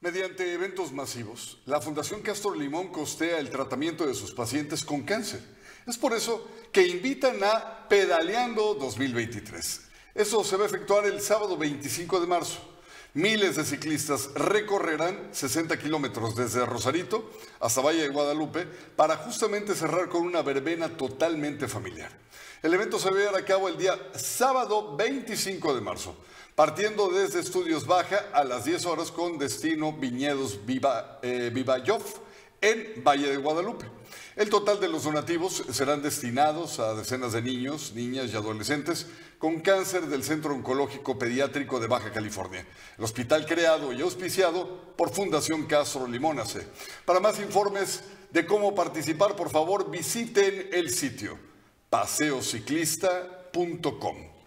Mediante eventos masivos, la Fundación Castro Limón costea el tratamiento de sus pacientes con cáncer. Es por eso que invitan a Pedaleando 2023. Eso se va a efectuar el sábado 25 de marzo. Miles de ciclistas recorrerán 60 kilómetros desde Rosarito hasta Valle de Guadalupe para justamente cerrar con una verbena totalmente familiar. El evento se va a llevar a cabo el día sábado 25 de marzo, partiendo desde Estudios Baja a las 10 horas con destino Viñedos Viva, eh, en Valle de Guadalupe. El total de los donativos serán destinados a decenas de niños, niñas y adolescentes con cáncer del Centro Oncológico Pediátrico de Baja California, el hospital creado y auspiciado por Fundación Castro Limónace. Para más informes de cómo participar, por favor, visiten el sitio paseociclista.com.